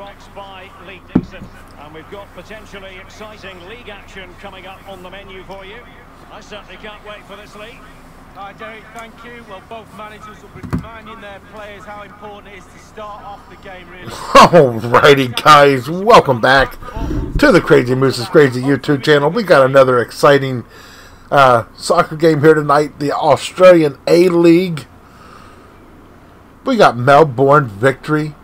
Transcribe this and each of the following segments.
box by Lee Dixon. And we've got potentially exciting league action coming up on the menu for you. I certainly can't wait for this league. Hi Derek, thank you. Well, both managers will be reminding their players how important it is to start off the game really. Alrighty, guys, welcome back to the Crazy Moose's Crazy YouTube channel. We got another exciting uh, soccer game here tonight, the Australian A League. We got Melbourne Victory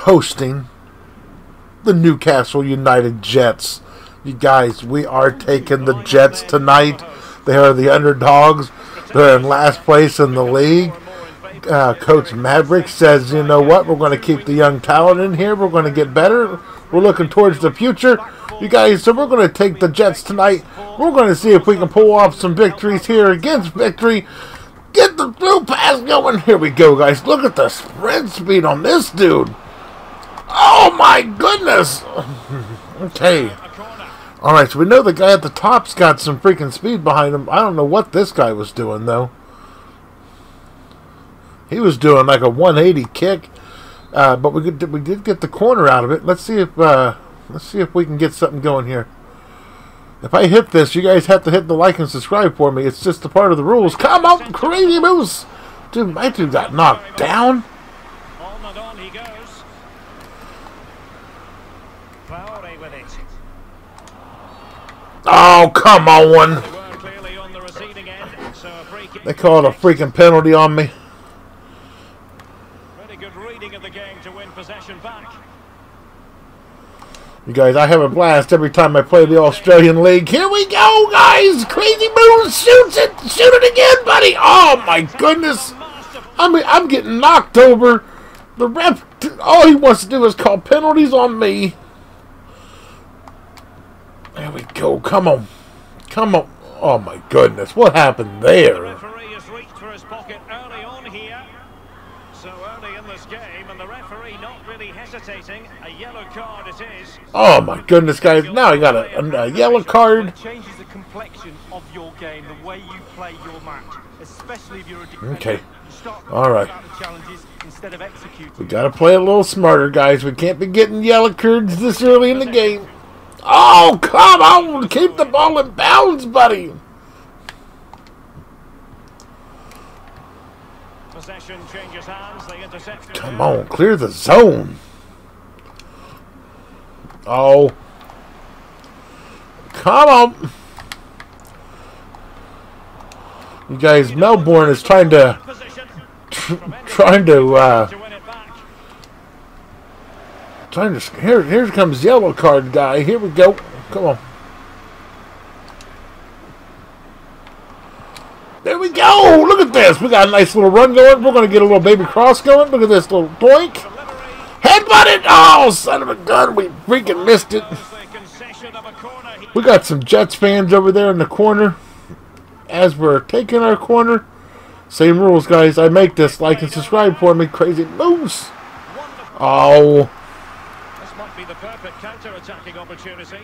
hosting the Newcastle United Jets. You guys, we are taking the Jets tonight. They are the underdogs. They're in last place in the league. Uh, Coach Maverick says, you know what, we're going to keep the young talent in here. We're going to get better. We're looking towards the future. You guys, so we're going to take the Jets tonight. We're going to see if we can pull off some victories here against victory. Get the blue pass going. Here we go, guys. Look at the sprint speed on this dude. Oh, my goodness. okay. All right, so we know the guy at the top's got some freaking speed behind him. I don't know what this guy was doing though. He was doing like a 180 kick, uh, but we did, we did get the corner out of it. Let's see if uh, let's see if we can get something going here. If I hit this, you guys have to hit the like and subscribe for me. It's just a part of the rules. Come on, crazy moose! Dude, my dude got knocked down. On and on he goes. Traore with it. Oh, come on. They were clearly on the receiving end, so a. They called a freaking penalty on me. Pretty good reading of the game to win possession back. You guys, I have a blast every time I play the Australian League. Here we go, guys! Crazy Moose shoots it! Shoot it again, buddy! Oh my goodness! I mean, I'm getting knocked over. The ref, all he wants to do is call penalties on me. There we go. Come on. Come on. Oh my goodness. What happened The there? referee has reached for his pocket early on here. So early in this game, and the referee not really hesitating. A yellow card it is. Oh my goodness, guys. Now I got a, a, a yellow card. It changes the complexion of your game, the way you play your match, especially if you're a defender. Okay. All right. thinking about the challenges instead of executing. We gotta play a little smarter, guys. We can't be getting yellow cards this early in the game. Oh, come on! Keep the ball in bounds, buddy! Possession changes hands. They intercept. Come on, clear the zone. Oh. Come on. You guys, Melbourne is trying to tr trying to uh To win it back. Trying to here here comes yellow card guy. Here we go. Come on. There we go. Look at this. We got a nice little run going. We're gonna get a little baby cross going. Look at this little doink. Headbutt it. Oh, son of a gun. We freaking missed it. We got some Jets fans over there in the corner. As we're taking our corner. Same rules, guys. I make this. Like and subscribe for me. Crazy Moose. Oh. This might be the perfect counter-attacking opportunity.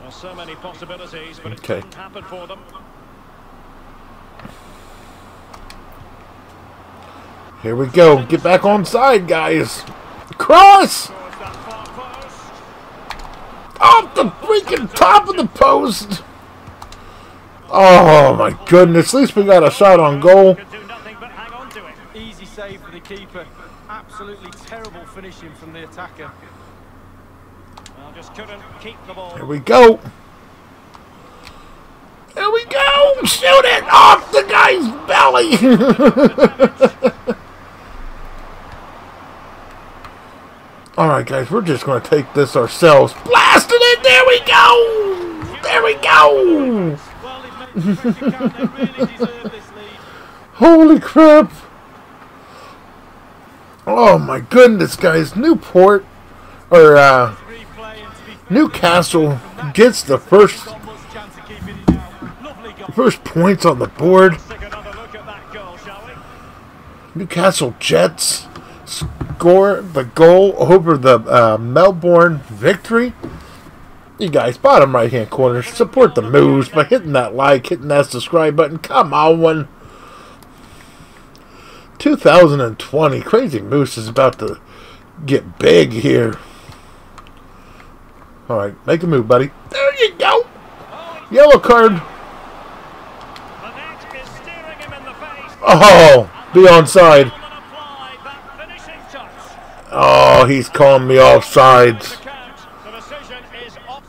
There's so many possibilities, but it Okay. didn't happen for them. Here we go. Get back on side, guys. Cross! Towards that far post. Off the freaking top of the post! Oh my goodness. At least we got a shot on goal. Could do nothing but hang on to it. Easy save for the keeper. Absolutely terrible finishing from the attacker. Well, just couldn't keep the ball. Here we go. Here we go. Shoot it off the guy's belly. All right, guys, we're just going to take this ourselves. Blasting it. There we go. There we go. Holy they've made the pressure count. They really deserve this lead. Holy crap. Oh my goodness, guys. Newport or uh, Newcastle gets the first first points on the board. Newcastle Jets score the goal over the uh, Melbourne victory. You guys, bottom right hand corner, support the Moose by hitting that like, hitting that subscribe button. Come on, one. 2020. Crazy Moose is about to get big here. All right, make a move, buddy. There you go. Yellow card. Oh, be onside. Oh, he's calling me offsides.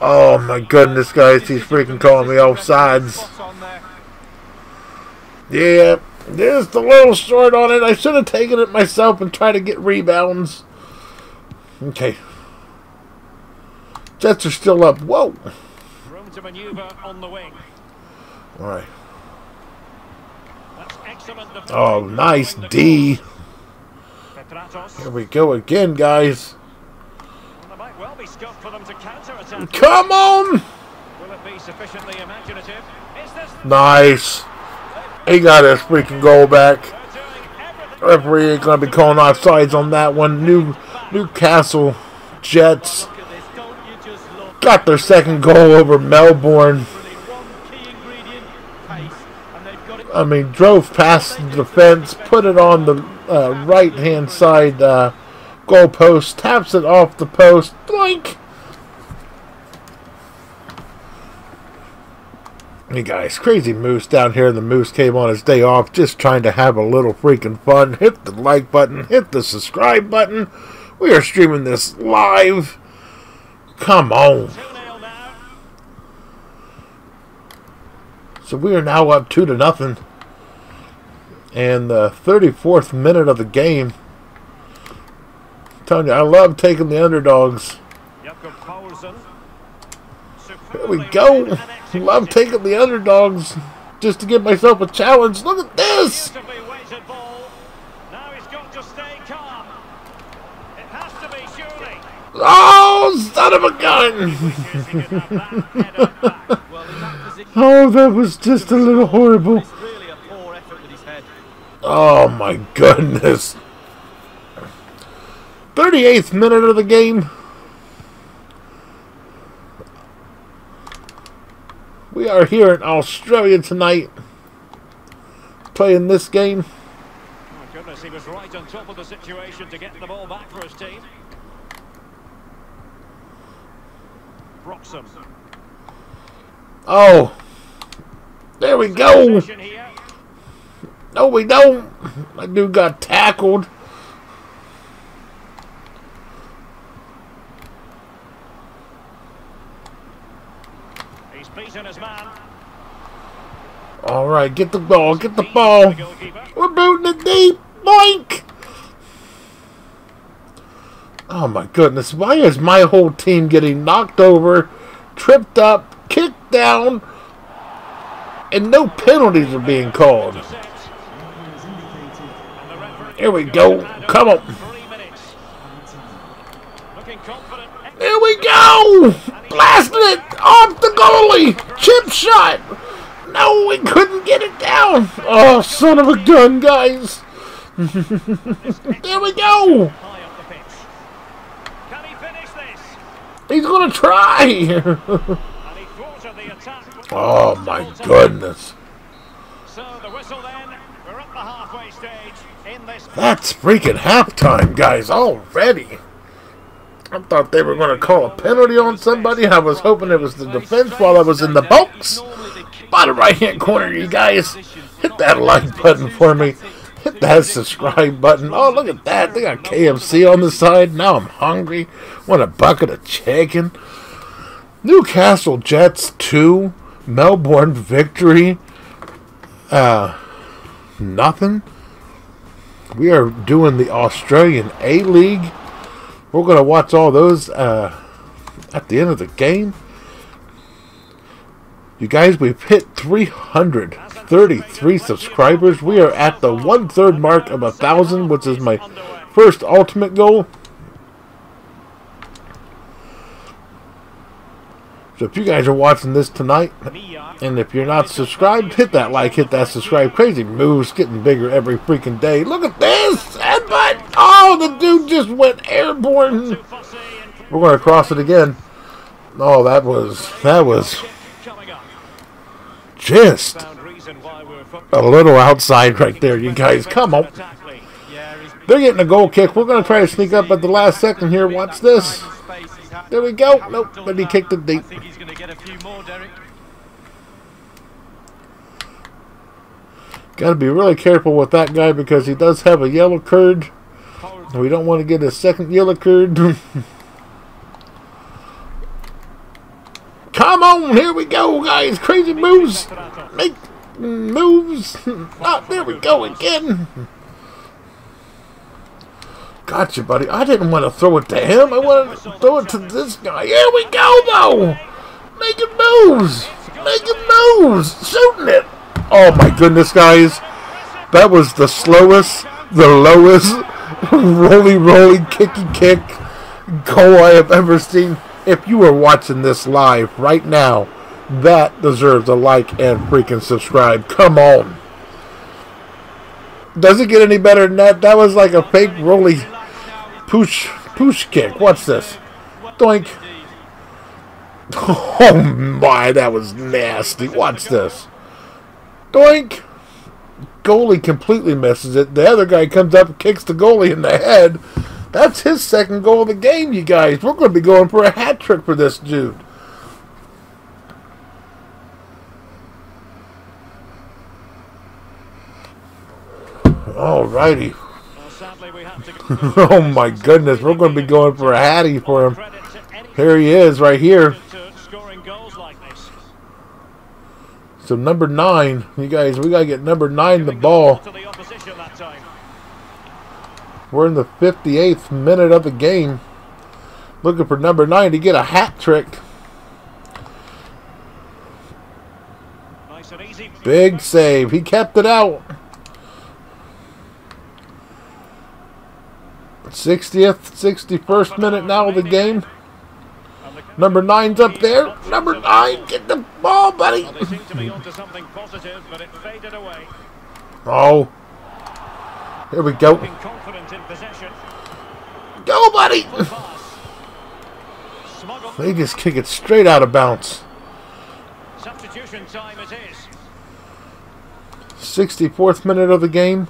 Oh my goodness, guys, he's freaking calling me offsides. Yeah, there's the little short on it. I should have taken it myself and tried to get rebounds. Okay. Jets are still up. Whoa. Room to manoeuvre on the wing. All right. That's excellent. Oh, nice D. Here we go again, guys. Well be scope for them to counter-attack. Come on. Will it be sufficiently imaginative? Is this... Nice. He got his freaking goal back. Referee ain't gonna be calling offsides on that one. New Newcastle Jets got their second goal over Melbourne. I mean, drove past the defense, put it on the uh, right hand side uh, goal post, taps it off the post, blink. Hey guys, Crazy Moose down here. The Moose came on his day off, just trying to have a little freaking fun. Hit the like button, hit the subscribe button. We are streaming this live. Come on. So we are now up two to nothing. And the 34th minute of the game. I'm telling you, I love taking the underdogs. Here we go. Love taking the underdogs just to give myself a challenge. Look at this. Beautifully weighted ball. Now he's got to stay calm. It has to be surely. Oh, son of a gun. Wishes he could have that header back. Well, in that position, Oh, that was just a little horrible. it's really a poor effort with his head. Oh, my goodness. 38th minute of the game. We are here in Australia tonight playing this game. My goodness, he was right on top of the situation to get the ball back for his team. Broxham. Oh, there we go. No, we don't. My dude got tackled. He's beaten his man. All right, get the ball, get the ball. We're booting it deep. Boink. Oh my goodness, why is my whole team getting knocked over, tripped up, kicked down, and no penalties are being called? Here we go. Come on. Three minutes. Looking confident. Here we go! Blasted it off the goalie! Chip shot! No, we couldn't get it down! Oh, son of a gun, guys! there we go! He's gonna try! Oh my goodness. So the whistle then. We're the halfway stage. That's freaking halftime, guys, already. I thought they were gonna call a penalty on somebody. I was hoping it was the defense while I was in the box. Bottom right hand corner, you guys. Hit that like button for me. Hit that subscribe button. Oh, look at that. They got KFC on the side. Now I'm hungry. Want a bucket of chicken. Newcastle Jets 2. Melbourne victory. Uh, nothing. We are doing the Australian A League. We're going to watch all those uh, at the end of the game. You guys, we've hit 333 subscribers. We are at the one third mark of a thousand, which is my first ultimate goal. So if you guys are watching this tonight, and if you're not subscribed, hit that like, hit that subscribe. Crazy Moose getting bigger every freaking day. Look at this! Headbutt! Oh, the dude just went airborne. We're going to cross it again. Oh, that was, that was just a little outside right there, you guys. Come on. They're getting a goal kick. We're going to try to sneak up at the last second here. Watch this. There we go. Nope, but he kicked it deep. I think he's going to get a few more, Derek. Got to be really careful with that guy because he does have a yellow card. And we don't want to get a second yellow card. Come on, here we go, guys. Crazy moves. Make moves. Ah, there we go again. Gotcha, buddy. I didn't want to throw it to him. I wanted to throw it to this guy. Here we go, though. Making moves. Making moves. Shooting it. Oh, my goodness, guys. That was the slowest, the lowest, roly roly, kicky kick goal I have ever seen. If you are watching this live right now, that deserves a like and freaking subscribe. Come on. Does it get any better than that? That was like a fake roly push push kick. What's this? Doink. Oh my, that was nasty. Watch this. Doink. Goalie completely misses it. The other guy comes up and kicks the goalie in the head. That's his second goal of the game, you guys. We're going to be going for a hat trick for this dude. Alrighty. Oh my goodness, we're going to be going for a hattie for him. Here he is, right here. to scoring goals like this. So number nine, you guys, we gotta get number nine the ball. To the opposition that time. We're in the 58th minute of the game. Looking for number nine to get a hat trick. Nice and easy. Big save. He kept it out. 60th, 61st minute now of the game. Number nine's up there. Number nine, get the ball, buddy. Well, they seem to be onto something positive, but it faded away. Oh. Here we go. Being confident in possession. Go, buddy. They just kick it straight out of bounds. Substitution time it is. 64th minute of the game.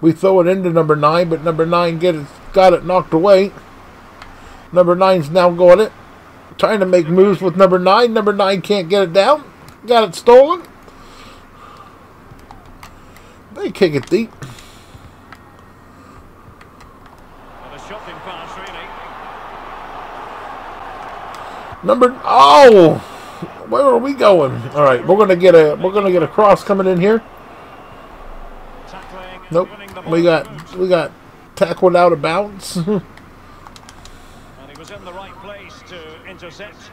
We throw it into number nine, but number nine get it, got it knocked away. Number nine's now got it. Trying to make moves with number nine. Number nine can't get it down. Got it stolen. They kick it deep. Well, a shocking pass, really. Number oh, where are we going? All right, we're gonna get a we're gonna get a cross coming in here. Tackling. Nope, we got we got tackled out of bounds. And he was in the right place to intercept.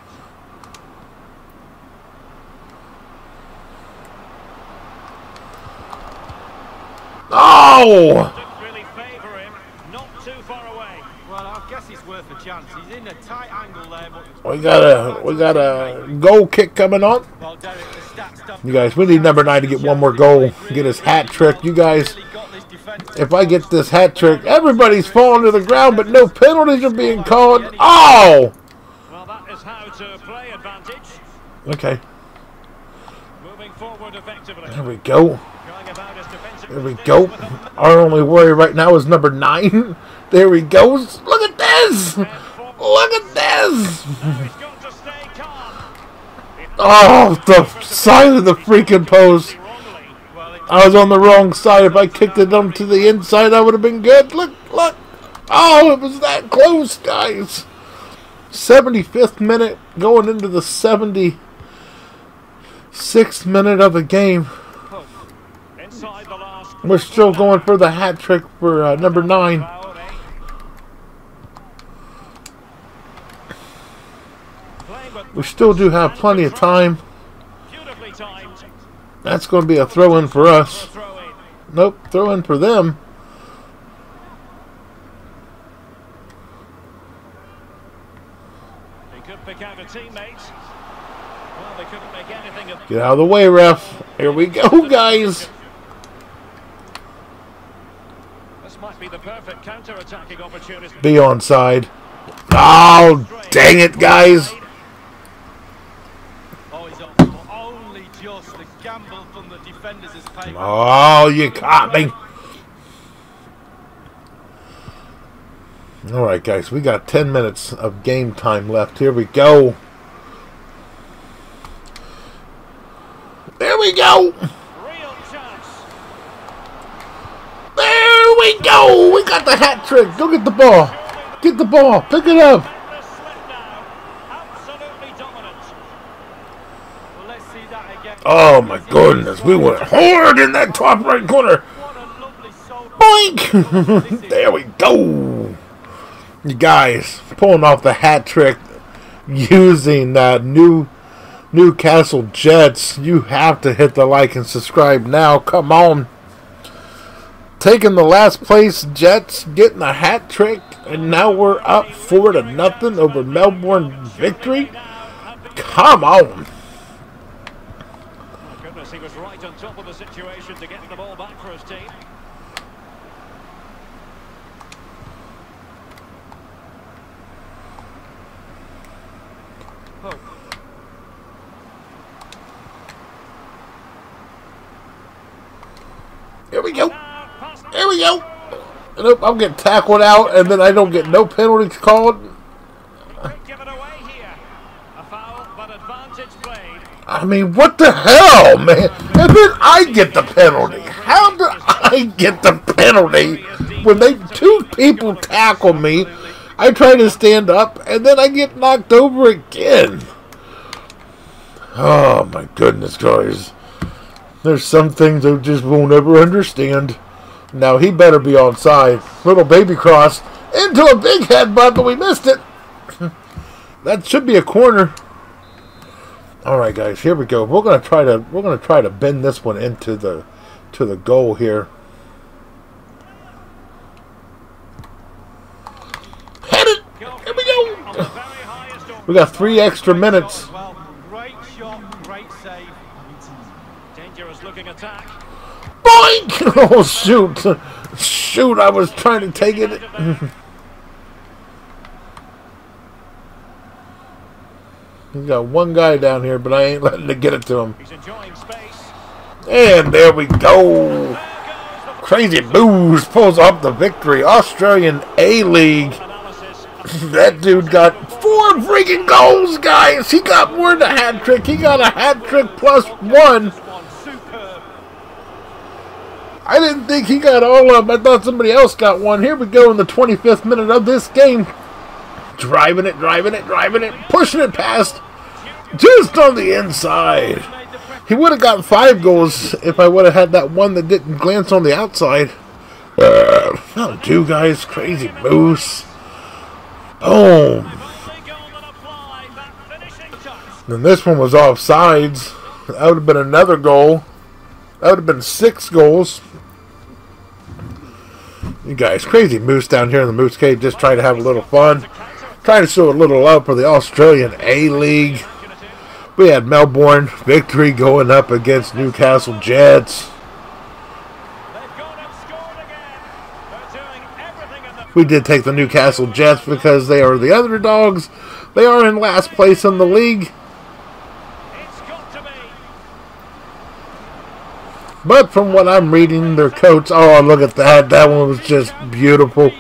oh. Really favour him. Not too far away. Well, I guess it's worth a chance. He's in a tight angle there, but... We got a we got a goal kick coming on. Well, Derek, the stats don't- You guys, we need number nine to get one more goal, get his hat trick. You guys, Really got this defence- if I get this hat trick, everybody's falling to the ground, but no penalties are being called. Oh, Well, that is how to play advantage. okay, Moving forward effectively. there we go. Going about his defensive There we go. Our only worry right now is number nine. There he goes. Look at this. Look at this. Now he's got to stay calm. Oh, the side of the freaking post. I was on the wrong side. If I kicked it them to the inside, I would have been good. Look, look. Oh, it was that close, guys. 75th minute going into the 76th minute of the game. We're still going for the hat trick for uh, number nine. Foul, eh? Playing with We still do have plenty of time. That's going to be a throw in for us. Nope, throw in for them. He could pick out a teammate. Well, they couldn't make anything of Get out of the way, ref. Here we go, guys. This might be the perfect counter-attacking opportunity. Be on side. Oh, dang it, guys. Oh, he's on. Only just. The gap scramble from the defenders has paid. Oh, you caught me. All right, guys, we got 10 minutes of game time left. Here we go. There we go. There we go. We got the hat trick. Go get the ball. Get the ball. Pick it up. The slip now. Absolutely dominant. Well, let's see that again. Oh, my goodness. We went hard in that top right corner. Boink! there we go. You guys pulling off the hat trick using that new Newcastle Jets. You have to hit the like and subscribe now. Come on. Taking the last place Jets, getting a hat trick, and now we're up four to nothing over Melbourne victory. Come on. Goodness, he was right on top of the situation to get the ball back for his team. Hook. Here we go. Here we go. Nope, I'm getting tackled out, and then I don't get no penalties called. Could give it away here. A foul, but advantage played. I mean, what the hell, man? And then I get the penalty. How did I get the penalty when they two people tackle me? I try to stand up, and then I get knocked over again. Oh my goodness, guys! There's some things I just won't ever understand. Now he better be on side. Little baby cross into a big headbutt, but we missed it. that should be a corner. All right, guys, here we go. We're gonna try to we're gonna try to bend this one into the to the goal here. Head it. Here we go. We got three extra minutes. Boink! Oh shoot! Shoot! I was trying to take it. We got one guy down here, but I ain't letting it get it to him. He's. And there we go. There goes the Crazy Moose pulls off the victory. Australian A League. That dude got four freaking goals, guys. He got more than a hat trick. He got a hat trick plus one. One. I didn't think he got all of them. I thought somebody else got one. Here we go in the 25th minute of this game. Driving it, driving it, driving it, pushing it past. Just on the inside. He would have gotten five goals if I would have had that one that didn't glance on the outside. Uh, that'll do, guys. Crazy Moose. Boom. And this one was offsides. That would have been another goal. That would have been six goals. You guys, crazy Moose down here in the Moose Cave just trying to have a little fun. Trying to show a little love for the Australian A League. We had Melbourne victory going up against Newcastle Jets. We did take the Newcastle Jets because they are the underdogs. They are in last place in the league. But from what I'm reading, their coach, oh, look at that. That one was just beautiful.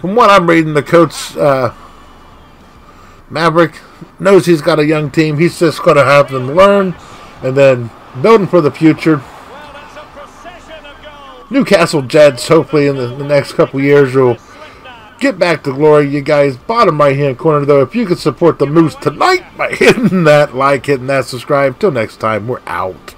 From what I'm reading, the coach, uh, Maverick, knows he's got a young team. He's just going to have them learn and then building for the future. Newcastle Jets, hopefully in the, the next couple years, will get back to glory. You guys, bottom right hand corner, though, if you could support the Moose tonight by hitting that like, hitting that subscribe. Till next time, we're out.